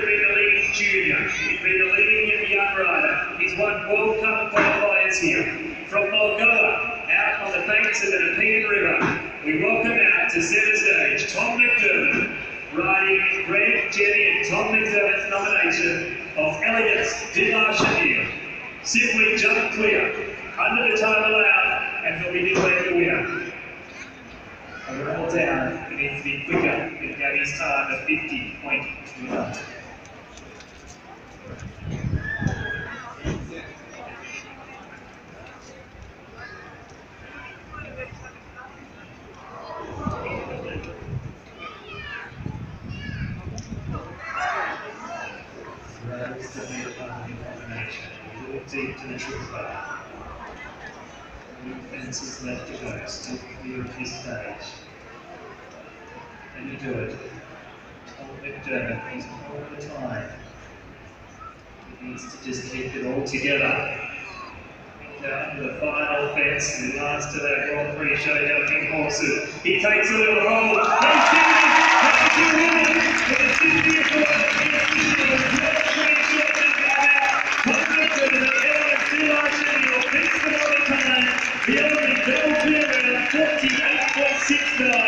been the leading junior. He's been the leading young rider. He's won World Cup qualifiers here. From Mulgoa, out on the banks of the Nepean River, we welcome out to centre stage Tom McDermott, riding Greg, Jenny and Tom McDermott's nomination of Elias Chenier. Simply jump clear, under the time allowed, and he'll be declared the winner. A roll down, he needs to be quicker than Gabby's time of 50.21. To the nomination. Look deep to the trip. Blue fences left to go, still clear of his stage. Do it? Tom McDermott, he's all the time. He needs to just keep it all together. Down to the final fence, the last of that Grand Prix show jumping horses. He takes a little hold. Samuel, this for the time, the only Bill Beer at 48.69.